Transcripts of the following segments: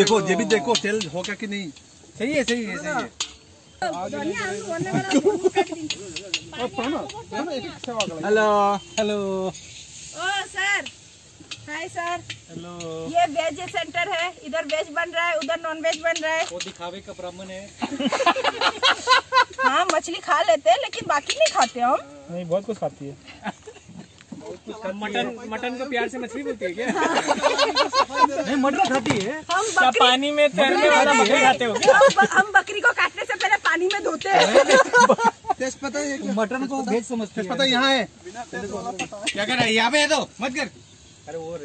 देखो ये भी देखो तेल होगा कि नहीं? सही है सही है सही है। Hello. Hello. Oh sir. Hi sir. Hello. ये वेज सेंटर है इधर वेज बन रहा है उधर नॉन वेज बन रहा है। वो दिखावे का ब्राह्मण है। हाँ मछली खा लेते हैं लेकिन बाकी नहीं खाते हम। नहीं बहुत कुछ खाती है। मटन मटन को प्यार से मछली बोलती है क्या? नहीं मटन खाती है। हम क्या बकरी पानी में तैरने वाला मछली खाते हो। हम, बकरी को काटने से पहले पानी में धोते हैं। तेजपत्ता है मटन को भेज समझती तेजपत्ता यहाँ है। क्या कर रहा है? यहाँ पे है तो मत कर। अरे वो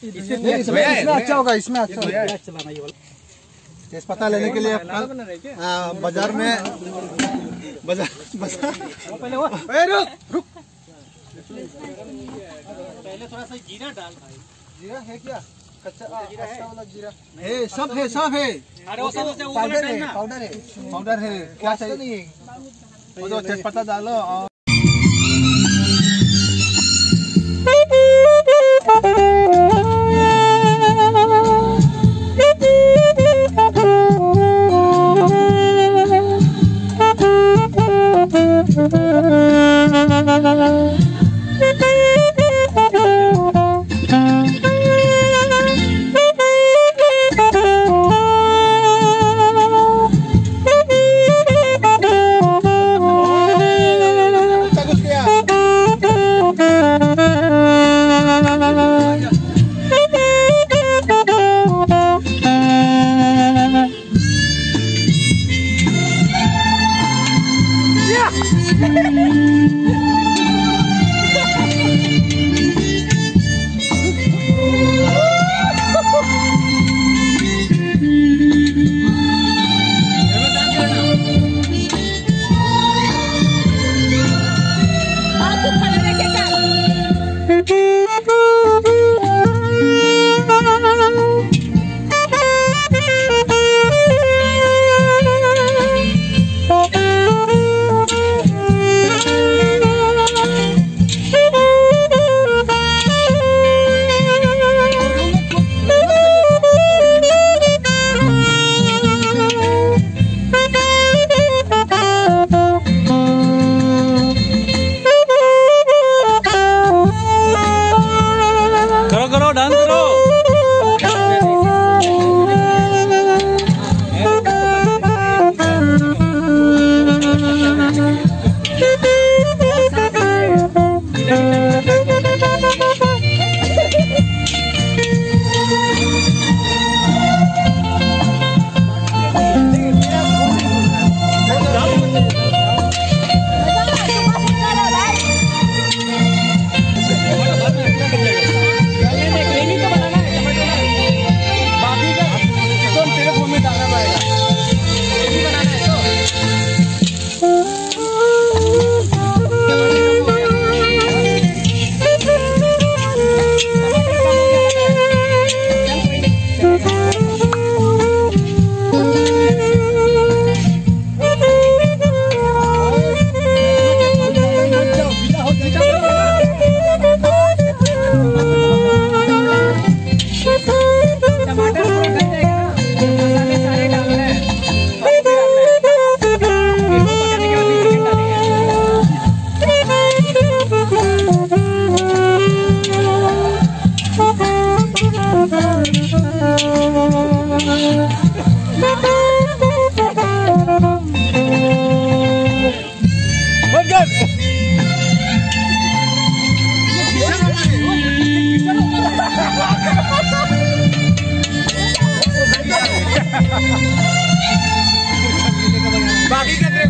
नहीं, इसमें इसमें अच्छा होगा इसमें अच्छा होगा। गैस चलाना तेजपत्ता लेने के लिए हाँ, बाज़ार में बाज़ार बाज़ार पहले रुक रुक। पहले थोड़ा सा जीरा डाल भाई। जीरा है क्या? कच्चा जीरा है। वाला जीरा। है सब है सब है। अरे वो सब पाउडर है पाउडर है। पाउडर है क्या चाहिए? वो जो तेजपत्ता डालो और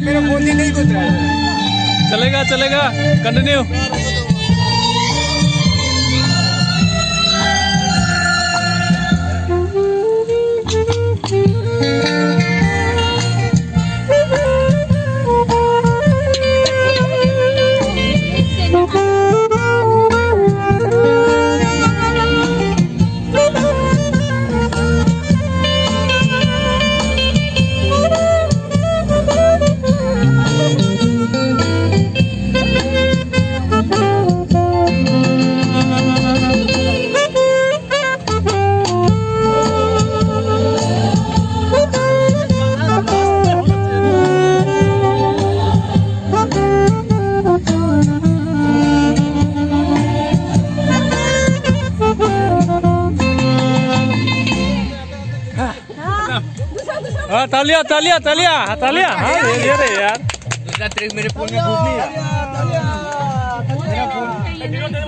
मेरा फ़ोन नहीं घुस रहा है। चलेगा चलेगा कंटिन्यू हाँ तालिया तालिया तालिया। हाँ तालिया। हाँ ये ये रे यार। दूसरा ट्रिक मेरे फ़ोन में घुस नहीं एक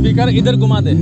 स्पीकर इधर घुमा दे।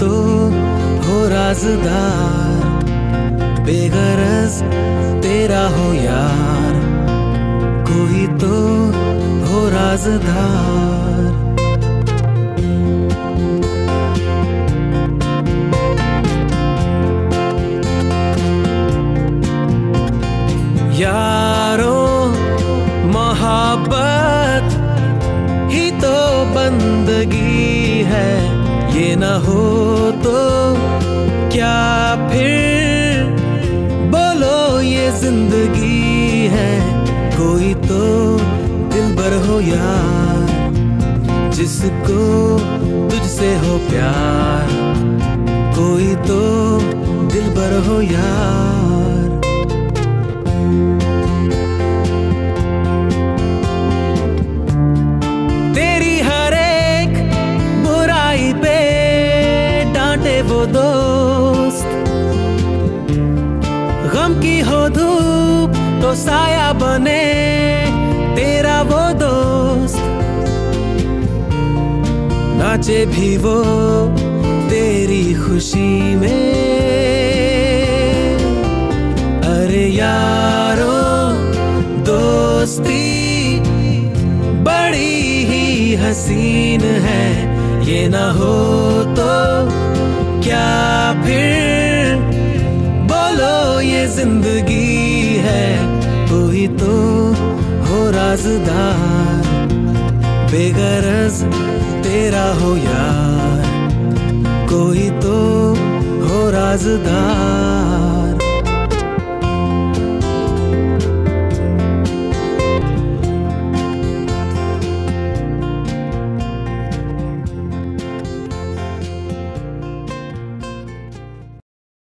तो हो राजदार, बेगरज तेरा हो यार, कोई तो हो राजदार। यारो मोहब्बत ही तो बंदगी है। ये न हो तो क्या फिर? बोलो ये ज़िंदगी है, कोई तो दिल भर हो यार जिसको तुझसे हो प्यार, कोई तो दिल भर हो यार साया बने, तेरा वो दोस्त। नाचे भी वो तेरी खुशी में। अरे यारो, दोस्ती बड़ी ही हसीन है। ये ना हो तो क्या फिर बोलो ये ज़िंदगी है? कोई तो हो राजदार बेगरज तेरा हो यार। कोई तो हो राजदार।